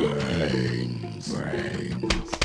brains. brains.